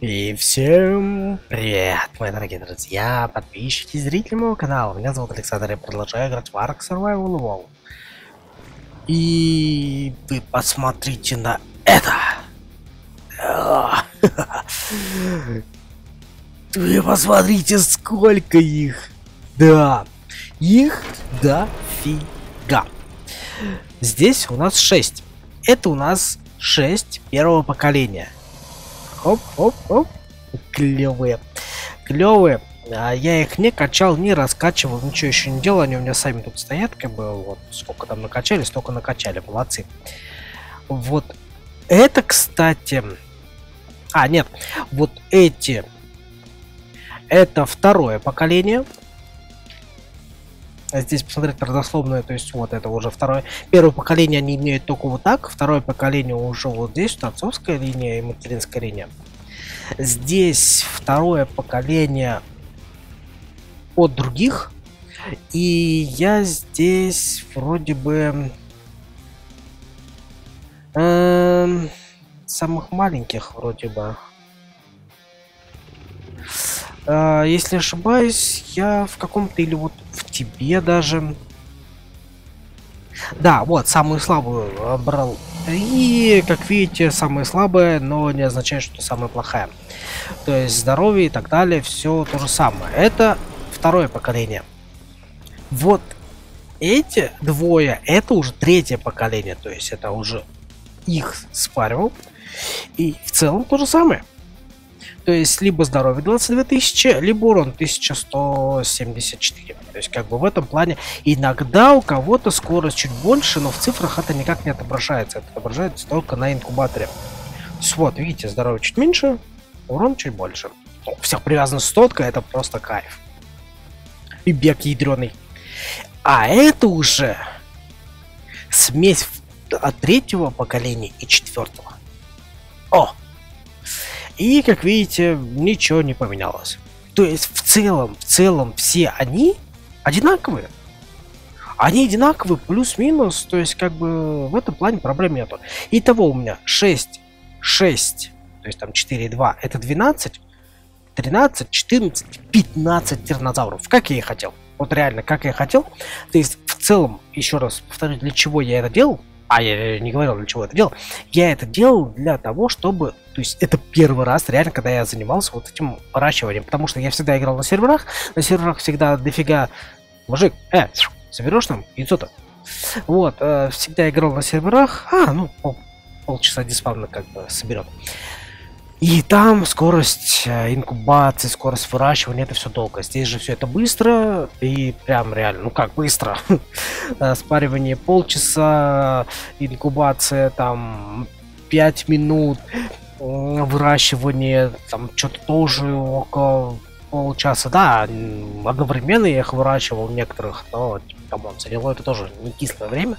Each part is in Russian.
И всем привет, мои дорогие друзья, подписчики, зрители моего канала. Меня зовут Александр, я продолжаю играть в Ark Survival Wall. И вы посмотрите на это. Вы посмотрите, сколько их. Да, их дофига. Здесь у нас 6. Это у нас 6 первого поколения оп, оп, оп. Клевые. Клевые. А я их не качал, не раскачивал, ничего еще не делал. Они у меня сами тут стоят, как бы вот сколько там накачали, столько накачали. Молодцы. Вот это, кстати... А, нет. Вот эти... Это второе поколение. Здесь посмотреть родословное, то есть вот это уже второе. Первое поколение они имеют только вот так, второе поколение уже вот здесь, вот отцовская линия и материнская линия. Здесь второе поколение от других. И я здесь вроде бы э, самых маленьких вроде бы. Э, если ошибаюсь, я в каком-то или вот в тебе даже. Да, вот, самую слабую брал. И, как видите, самая слабая, но не означает, что самая плохая. То есть здоровье и так далее, все то же самое. Это второе поколение. Вот эти двое, это уже третье поколение. То есть это уже их спаривал. И в целом то же самое. То есть либо здоровье 22 тысячи, либо урон 1174. То есть как бы в этом плане иногда у кого-то скорость чуть больше, но в цифрах это никак не отображается. Это отображается только на инкубаторе. Вот, видите, здоровье чуть меньше, урон чуть больше. У всех привязана стотка, это просто кайф. И бег ядреный. А это уже смесь от третьего поколения и четвертого. О! И, как видите, ничего не поменялось. То есть, в целом, в целом, все они одинаковые. Они одинаковые, плюс-минус, то есть, как бы, в этом плане проблем нету. Итого у меня 6, 6, то есть там 4 и 2, это 12, 13, 14, 15 тиранозавров, как я и хотел. Вот реально, как я хотел. То есть, в целом, еще раз повторю, для чего я это делал, а я не говорил, для чего это делал. Я это делал для того, чтобы... То есть это первый раз, реально, когда я занимался вот этим выращиванием. Потому что я всегда играл на серверах. На серверах всегда дофига... Мужик, э, соберешь нам яйцо-то? Вот, э, всегда играл на серверах. А, ну, пол, полчаса диспавна как бы соберет. И там скорость э, инкубации, скорость выращивания, это все долго. Здесь же все это быстро и прям реально, ну как быстро. Э, спаривание полчаса, инкубация там 5 минут, выращивание там что-то тоже около полчаса. Да, одновременно я их выращивал некоторых, но, come on, заняло это тоже не кислое время.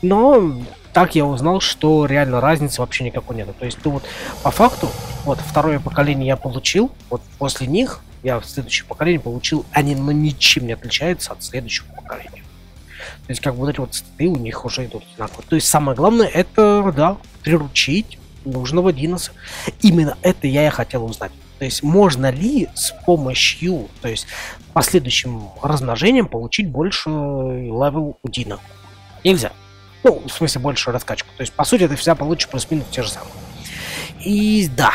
Но так я узнал, что реально разницы вообще никакой нет. То есть ты вот по факту, вот второе поколение я получил, вот после них я в следующее поколение получил, они ну, ничем не отличаются от следующего поколения. То есть как бы вот эти вот статы у них уже идут одинаково. То есть самое главное это, да, приручить нужного диноса. Именно это я и хотел узнать. То есть можно ли с помощью, то есть последующим размножением получить больше level у дино? Нельзя. Ну, в смысле, большую раскачку. То есть, по сути, ты всегда получишь плюс-минус те же самые. И да,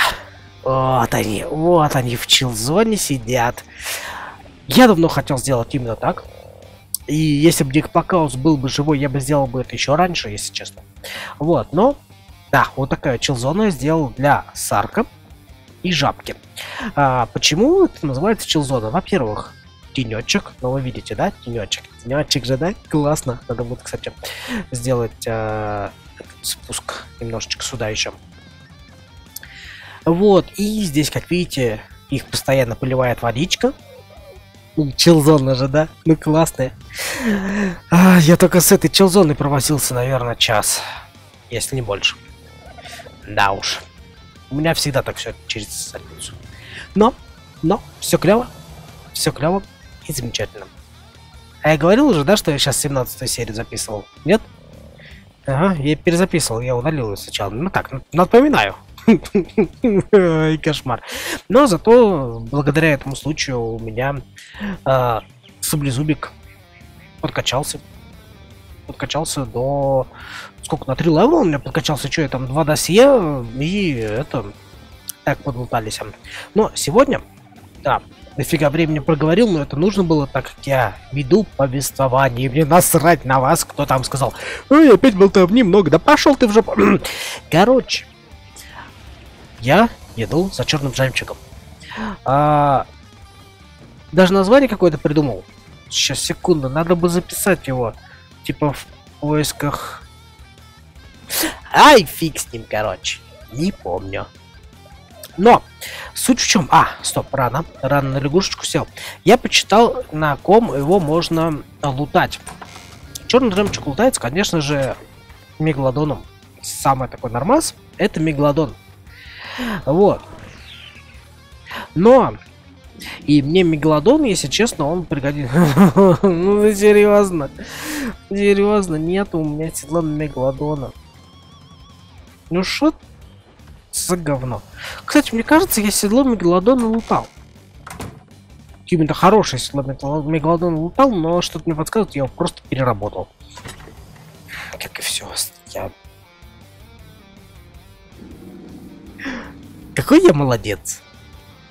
вот они, вот они в chill зоне сидят. Я давно хотел сделать именно так. И если бы Дик Плакаус был бы живой, я бы сделал бы это еще раньше, если честно. Вот, но, да, вот такая чилзона я сделал для Сарка и Жабки. А, почему это называется чилзона? Во-первых, тенечек. Ну, вы видите, да, тенечек. Тенечек же, да? Классно. Надо будет, кстати, сделать э, спуск немножечко сюда еще. Вот, и здесь, как видите, их постоянно поливает водичка. Челзона же, да? Ну, классная. А, я только с этой челзоной провозился, наверное, час. Если не больше. Да уж. У меня всегда так все через задницу. Но, но, все клево. Все клево и замечательно. А я говорил уже, да, что я сейчас 17 серию записывал? Нет? Ага, я перезаписывал, я удалил ее сначала. Ну так, напоминаю. Кошмар. Но зато благодаря этому случаю у меня э, саблезубик подкачался. Подкачался до... Сколько? На три левела у меня подкачался. Что я там? Два досье. И это... Так подлутались. Но сегодня... Да, дофига времени проговорил, но это нужно было, так как я веду повествование. И мне насрать на вас, кто там сказал. Ой, опять болтовни много. Да пошел ты в жопу. Короче. Я еду за черным жемчугом. А, даже название какое-то придумал. Сейчас, секунду, надо бы записать его. Типа в поисках... Ай, фиг с ним, короче. Не помню. Но суть в чем? А, стоп, рано. Рано на лягушечку сел. Я почитал, на ком его можно лутать. Черный жемчуг лутается, конечно же, мегалодоном. Самый такой нормас это мегалодон. Вот. Но и мне Мегалодон, если честно, он пригодится. ну серьезно. Серьезно, нет у меня седла Мегалодона. Ну что за говно? Кстати, мне кажется, я седло Мегалодона лутал. Именно хорошее седло Мегалодона лутал, но что-то мне подсказывает, я его просто переработал. Как и все. Я... Какой я молодец.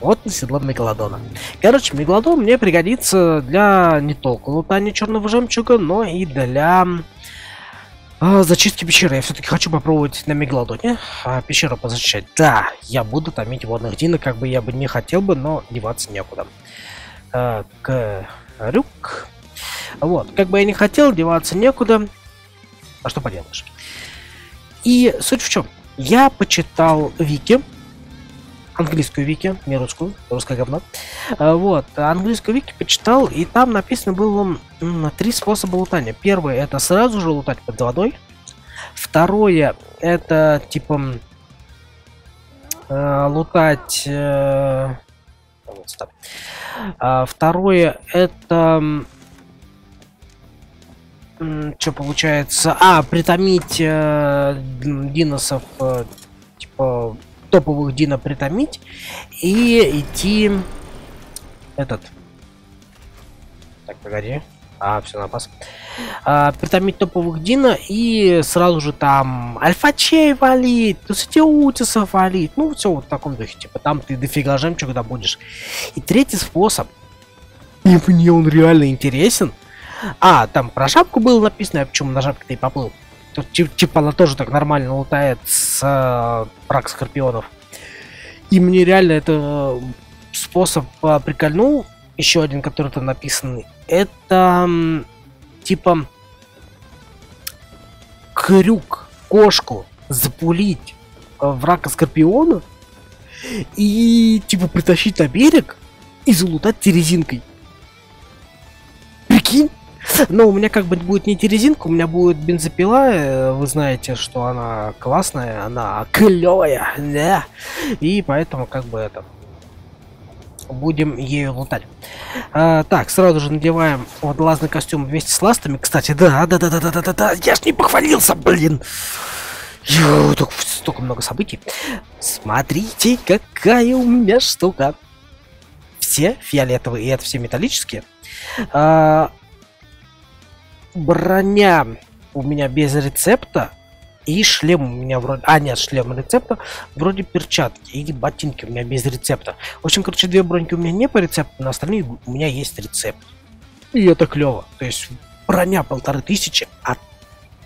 Вот на седло Мегалодона. Короче, Мегалодон мне пригодится для не только лутания черного жемчуга, но и для а, зачистки пещеры. Я все-таки хочу попробовать на Мегалодоне а, пещеру позачищать. Да, я буду томить водных динок, как бы я бы не хотел бы, но деваться некуда. А, крюк. Вот, как бы я не хотел, деваться некуда. А что поделаешь? И суть в чем? Я почитал Вики, английскую вики, не русскую, русское говно. А, вот, английскую вики почитал, и там написано было три способа лутания. Первый это сразу же лутать под водой. Второе это типа э, лутать... Э, а, второе это что получается? А, притомить э, диносов, э, типа, топовых Дина притомить и идти этот. Так, погоди. А, все, напас. А, притомить топовых Дина и сразу же там альфачей валить, утисов валить. Ну, все вот в таком духе. Типа там ты дофига жемчуга будешь. И третий способ. И мне он реально интересен. А, там про шапку было написано, я почему на шапке-то и поплыл. Тут типа она тоже так нормально лутает с э, брак скорпионов. И мне реально это способ э, прикольнул. Еще один, который там написан. Это типа крюк, кошку запулить в рака скорпиона и типа притащить на берег и залутать терезинкой. Прикинь? Но у меня как бы будет не терезинка, у меня будет бензопила. Э, вы знаете, что она классная, она клевая, да. И поэтому как бы это будем ею лутать. А, так, сразу же надеваем водолазный костюм вместе с ластами. Кстати, да, да, да, да, да, да, да, да. Я ж не похвалился, блин. Ё, так, столько много событий. Смотрите, какая у меня штука. Все фиолетовые, и это все металлические. А, броня у меня без рецепта. И шлем у меня вроде... А, нет, шлем рецепта. Вроде перчатки и ботинки у меня без рецепта. В общем, короче, две броньки у меня не по рецепту, на остальные у меня есть рецепт. И это клево. То есть броня полторы тысячи, а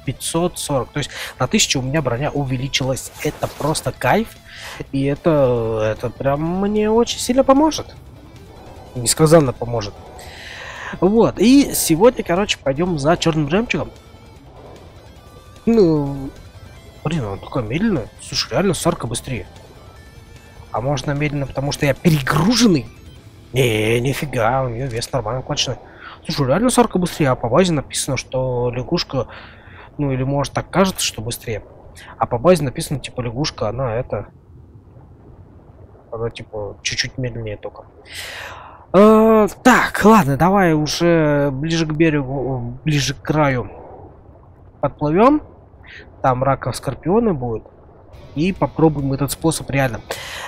540. То есть на тысячу у меня броня увеличилась. Это просто кайф. И это, это прям мне очень сильно поможет. Несказанно поможет. Вот, и сегодня, короче, пойдем за черным жемчугом. Ну, блин, он такой медленный. Слушай, реально сорка быстрее. А можно медленно, потому что я перегруженный? Не, нифига, у нее вес нормально конченый. Слушай, реально сорка быстрее, а по базе написано, что лягушка, ну или может так кажется, что быстрее. А по базе написано, типа, лягушка, она это... Она, типа, чуть-чуть медленнее только. Э, так, ладно, давай уже ближе к берегу, ближе к краю подплывем. Там раков скорпионы будут. и попробуем этот способ реально.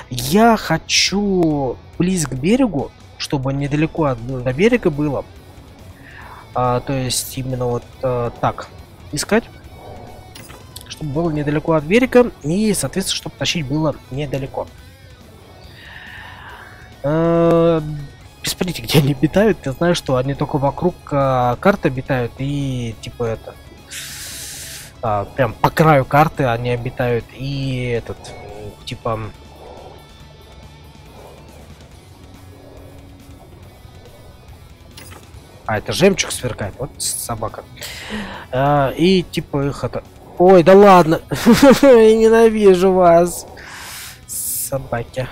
Я хочу близ к берегу, чтобы недалеко от до берега было. А, то есть именно вот а, так искать. Чтобы было недалеко от берега и, соответственно, чтобы тащить было недалеко. А, где они обитают. Я знаю, что они только вокруг а, карты обитают и типа это а, прям по краю карты они обитают и этот типа А, это жемчуг сверкает. Вот собака. А, и типа их это... Ой, да ладно. Я ненавижу вас. Собаки.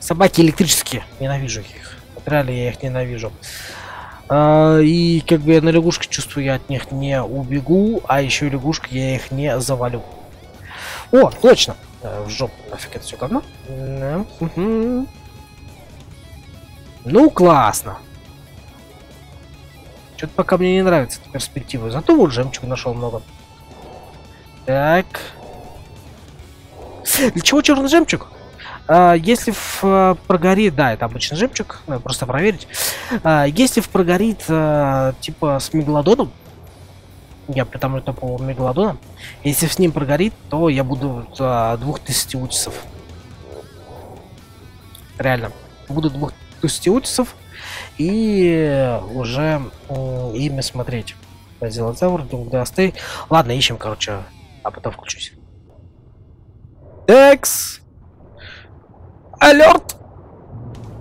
Собаки электрические. Ненавижу их. Реально я их ненавижу. А, и как бы я на лягушке чувствую, я от них не убегу, а еще лягушка я их не завалю. О, точно! А, в жопу нафиг это все говно. Ну, классно. Что-то пока мне не нравится эта перспектива. Зато вот жемчуг нашел много. Так. Для чего черный жемчуг? А, если в а, прогорит, да, это обычный жемчуг, надо просто проверить. А, если в прогорит, а, типа с мегалодоном, я это по мегалодона, если с ним прогорит, то я буду а, 2000 утисов. Реально. Буду 2000 утисов и уже э, ими смотреть. Зелозавр, Дунгдастей. Ладно, ищем, короче, а потом включусь. Экс! Алерт!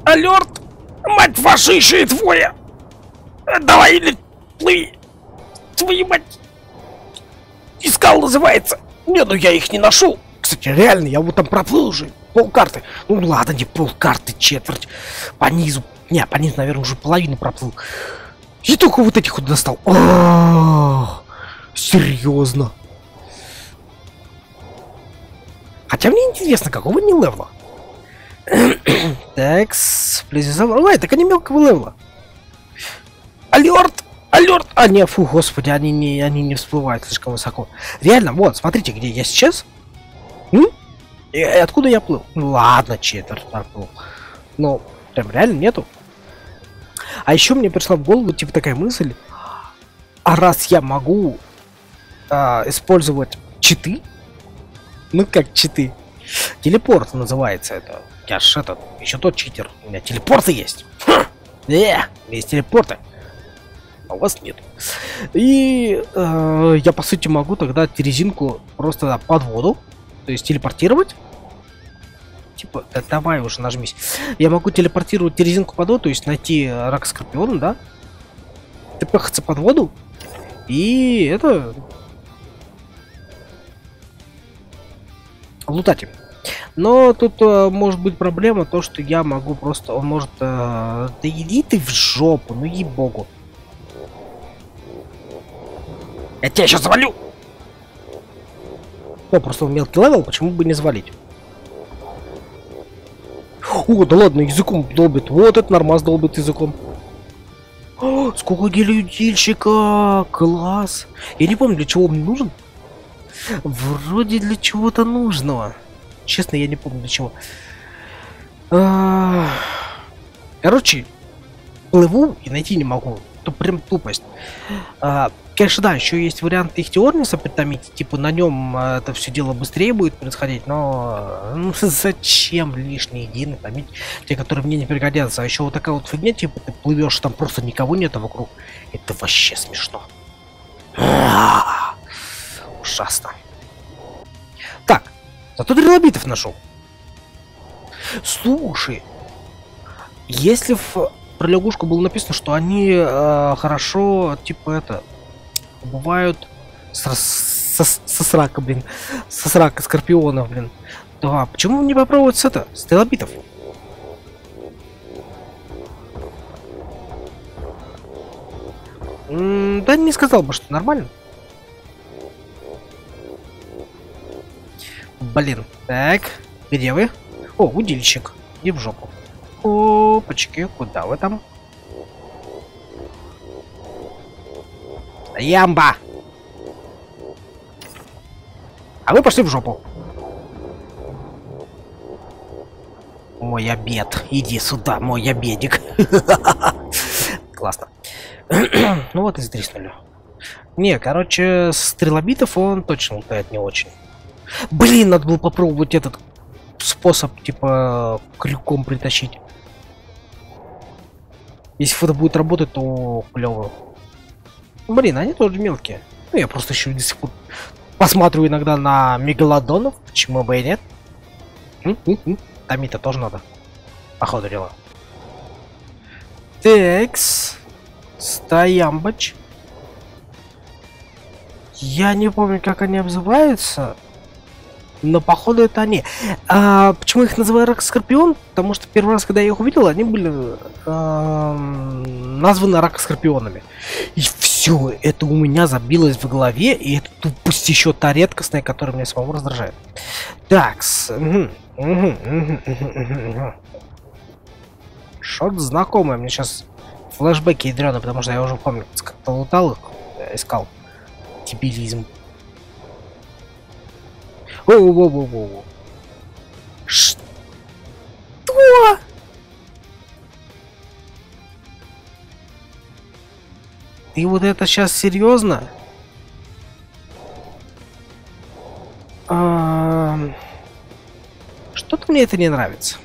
Алерт! Мать ваша, еще и двое! Давай, или плыви! Твою мать! Искал называется! Не, ну я их не нашел! Кстати, реально, я вот там проплыл уже полкарты. Ну ладно, не полкарты, четверть. По низу. Не, по низу, наверное, уже половину проплыл. И только вот этих вот достал. О, серьезно. Хотя мне интересно, какого не левла. Так, плезизавр. Ой, так они мелкого левла. Алерт! Алерт! А, не, фу, господи, они не, они не всплывают слишком высоко. Реально, вот, смотрите, где я сейчас. М? И, откуда я плыл? Ну ладно, четверть проплыл. Но прям реально нету. А еще мне пришла в голову, типа, такая мысль. А раз я могу а, использовать читы, ну как читы, телепорт называется это. Я ж этот, еще тот читер. У меня телепорты есть. Ха! Э, есть телепорты. А у вас нет. И э, я по сути могу тогда резинку просто под воду, то есть телепортировать. Типа, да давай уже нажмись. Я могу телепортировать резинку под воду, то есть найти рак скорпиона, да? Тпхаться под воду. И это... Лутать. Но тут э, может быть проблема то, что я могу просто... Он может... Э, да иди ты в жопу, ну ей-богу. Я тебя сейчас завалю! Ну, просто он мелкий level, почему бы не завалить? О, да ладно, языком долбит. Вот это нормас долбит языком. О, сколько гелиудильщика! Класс! Я не помню, для чего он нужен. Вроде для чего-то нужного. Честно, я не помню для чего. Короче, плыву и найти не могу. Это прям тупость. А, конечно, да, еще есть вариант их Теорниса притомить. Типа на нем а, это все дело быстрее будет происходить, но ну, зачем лишние едины томить, те, которые мне не пригодятся. А еще вот такая вот фигня, типа ты плывешь, там просто никого нет вокруг. Это вообще смешно. Ужасно. Зато дрелобитов нашел. Слушай, если в про лягушку было написано, что они э, хорошо, типа это, бывают с, со, со срака, блин, со срака скорпионов, блин. Да, почему не попробовать с это, с трилобитов? М да не сказал бы, что нормально. блин. Так, где вы? О, удильщик. Иди в жопу. Опачки, куда вы там? Ямба! А вы пошли в жопу. Мой обед. Иди сюда, мой обедик. Классно. Ну вот и сдриснули. Не, короче, стрелобитов он точно лутает не очень. Блин, надо было попробовать этот способ, типа, крюком притащить. Если это будет работать, то клево. Блин, они тоже мелкие. Ну, я просто еще до сих пор иногда на мегалодонов. Почему бы и нет? Томита тоже надо. Походу дела. Текс. Стоямбач. Я не помню, как они обзываются. Но походу это они. А, почему их называю рак скорпион? Потому что первый раз, когда я их увидел, они были а, названы рак скорпионами. И все это у меня забилось в голове, и это тупость еще та редкостная, которая меня самого раздражает. Так, угу, Шот знакомый, мне сейчас флешбеки ядреные, потому что я уже помню, как-то лутал их, искал. Дебилизм. Воу-воу-воу-воу. Что? И вот это сейчас серьезно? Что-то мне это не нравится.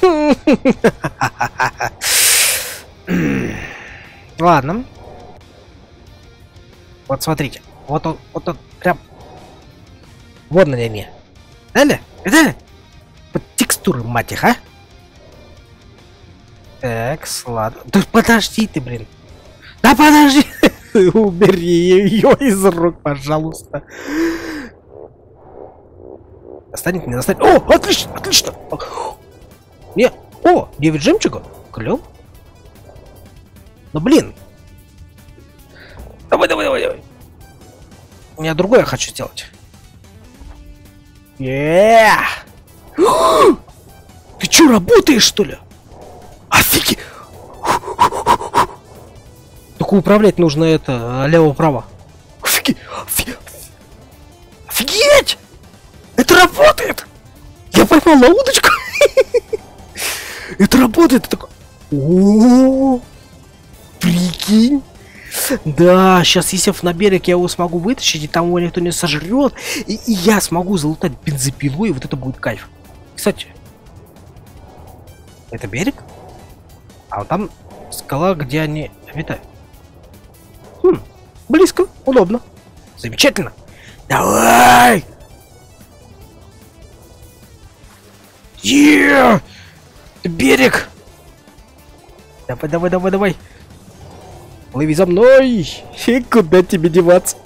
Ладно. Вот смотрите. Вот он, вот он прям... Вот на они. Видали? Видали? Под текстуры, мать их, а? Так, ладно. Да подожди ты, блин. Да подожди! Убери ее из рук, пожалуйста. Достанет, не достанет. О, отлично, отлично. Не, о, 9 жемчуга. Клев. Ну блин. У меня другое хочу сделать. Yeah! Ты что, работаешь, что ли? Офиги! Только управлять нужно это лево-право. Офиги... Офигеть! Это работает! Я поймал на удочку! Это работает! Прикинь! Да, сейчас, если на берег, я его смогу вытащить, и там его никто не сожрет, и, и я смогу залутать бензопилу, и вот это будет кайф. Кстати, это берег? А вот там скала, где они обитают. Хм, близко, удобно. Замечательно. Давай! Е! Берег! Давай, давай, давай, давай. Лови за мной! И куда тебе деваться?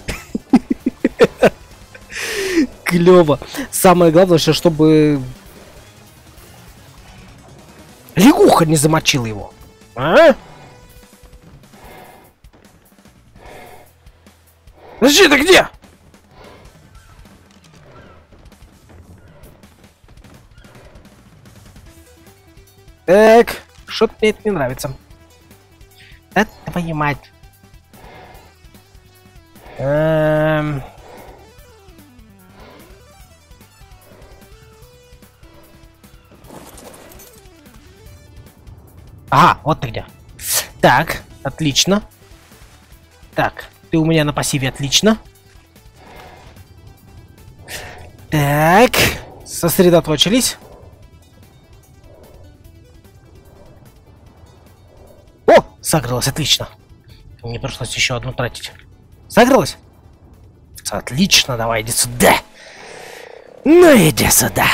Клево. Самое главное, что чтобы лягуха не замочил его. А? Подожди, ты где? Так, что-то мне это не нравится. Да твою мать. Эм... Ага, вот ты где. Так, отлично. Так, ты у меня на пассиве, отлично. Так, сосредоточились. Согрелась, отлично. Не пришлось еще одну тратить. Согрелась? Отлично, давай, иди сюда. Ну, иди сюда.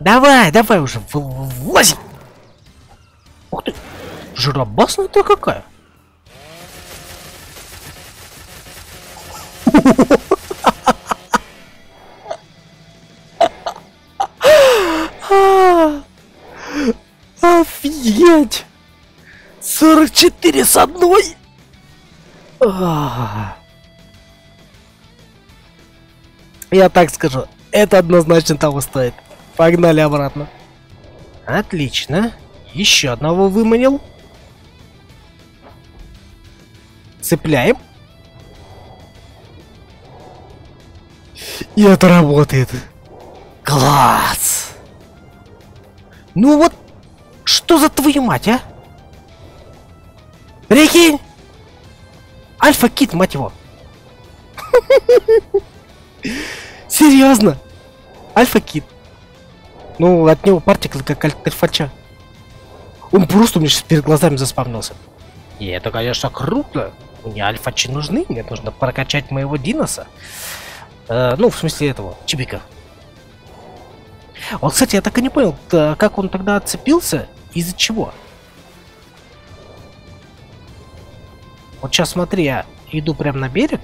Давай, давай уже, влази. Ух ты! Жиробасная-то какая! 44 с одной! Я так скажу, это однозначно того стоит. Погнали обратно. Отлично. Еще одного выманил. Цепляем. И это работает. Класс! Ну вот, что за твою мать, а? Прикинь! Альфа-кит, мать его. Серьезно? Альфа-кит. Ну, от него партикл как альфача. Он просто у меня сейчас перед глазами заспавнился. И это, конечно, круто. Мне альфачи нужны, мне нужно прокачать моего Диноса. Э, ну, в смысле этого, Чибика. Вот, кстати, я так и не понял, как он тогда отцепился, из-за чего. Сейчас смотри, я иду прямо на берег.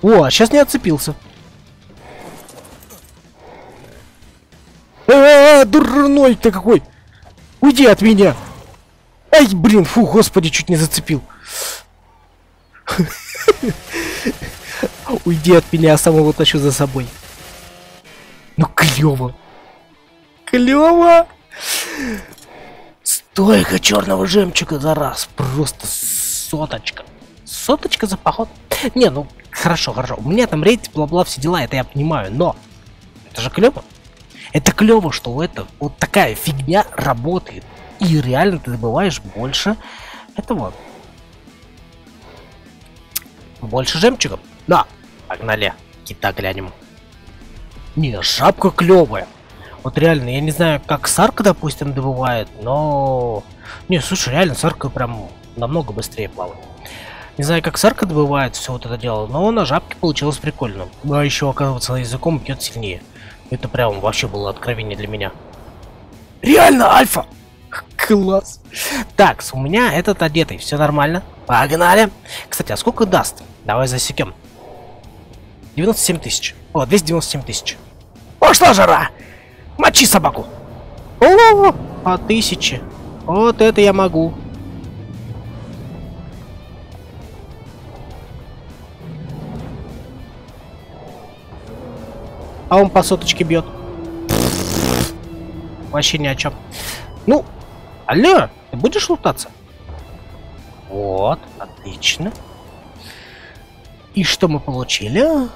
О, а сейчас не отцепился. А, дурной ты какой! Уйди от меня! Ай, блин, фу, господи, чуть не зацепил. Уйди от меня, я самого тащу за собой. Ну, клево. Клево! Столько черного жемчуга за раз. Просто соточка. Соточка за поход. Не, ну, хорошо, хорошо. У меня там рейд, бла-бла, все дела, это я понимаю, но... Это же клево. Это клево, что это вот такая фигня работает. И реально ты добываешь больше этого. Больше жемчугов. Да, погнали. Кита глянем. Не, шапка клевая. Вот реально, я не знаю, как Сарка, допустим, добывает, но... Не, слушай, реально, Сарка прям намного быстрее плавает. Не знаю, как Сарка добывает все вот это дело, но на жабке получилось прикольно. А еще, оказывается, языком бьет сильнее. Это прям вообще было откровение для меня. Реально, Альфа! Класс. Так, у меня этот одетый, все нормально. Погнали. Кстати, а сколько даст? Давай засекем. 97 тысяч. О, 297 тысяч. Пошла жара! Мочи собаку! О, а тысячи. Вот это я могу. А он по соточке бьет. Вообще ни о чем. Ну, алло, ты будешь лутаться? Вот, отлично. И что мы получили?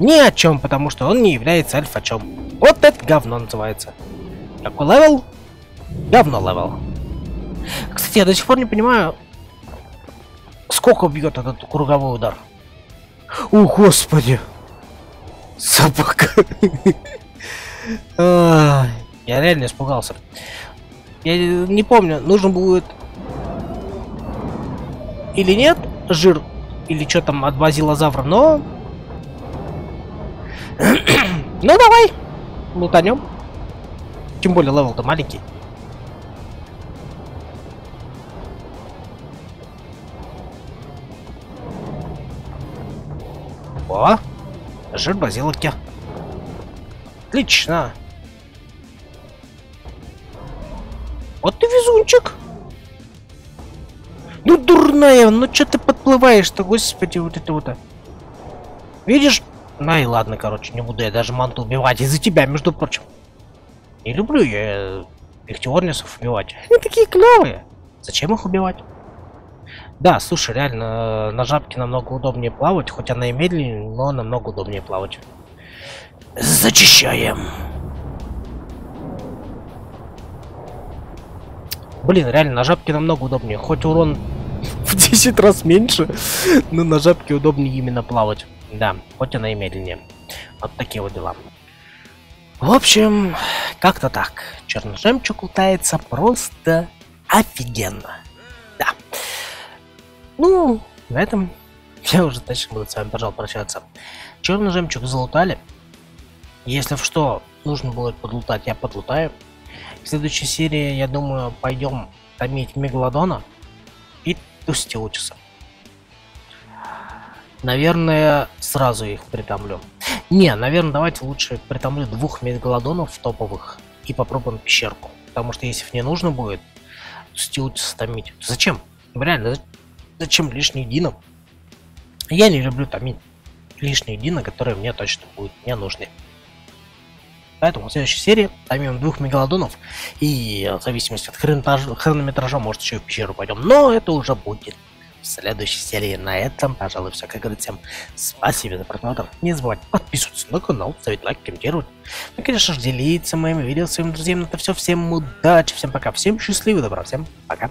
Ни о чем, потому что он не является альфачом. Вот это говно называется. Какой level? Говно level. Кстати, я до сих пор не понимаю, сколько бьет этот круговой удар. О, господи! Собака. Я реально испугался. Я не помню, нужно будет или нет жир, или что там от базилозавра, но... ну давай, лутанем. Тем более левел-то маленький. О, Жир базилики. Отлично. Вот ты везунчик. Ну, дурная, ну что ты подплываешь-то, господи, вот это вот. Видишь? На и ладно, короче, не буду я даже манту убивать из-за тебя, между прочим. Не люблю я ихтиорнисов убивать. Они такие клевые. Зачем их убивать? Да, слушай, реально, э, на жабке намного удобнее плавать, хоть она и медленнее, но намного удобнее плавать. Зачищаем. Блин, реально, на жабке намного удобнее. Хоть урон в 10 раз меньше, но на жабке удобнее именно плавать. Да, хоть она и медленнее. Вот такие вот дела. В общем, как-то так. Черный жемчуг лутается просто офигенно. Ну, на этом я уже дальше буду с вами, пожалуй, прощаться. Черный жемчуг залутали. Если в что нужно будет подлутать, я подлутаю. В следующей серии, я думаю, пойдем томить Мегалодона и Тустиутиса. Наверное, сразу их притомлю. Не, наверное, давайте лучше притомлю двух Мегалодонов топовых и попробуем пещерку. Потому что если мне нужно будет Тустиутиса томить, зачем? Реально, Зачем лишний динов? Я не люблю томить лишние дины, которые мне точно будут не нужны. Поэтому в следующей серии томим двух мегалодонов и в зависимости от хронометража, хронометража может еще в пещеру пойдем. Но это уже будет в следующей серии. На этом, пожалуй, все. Как говорится, всем спасибо за просмотр. Не забывайте подписываться на канал, ставить лайк, комментировать. Ну, конечно же, делиться моими видео своим друзьям. Это все. Всем удачи, всем пока, всем счастливо, добра, всем пока.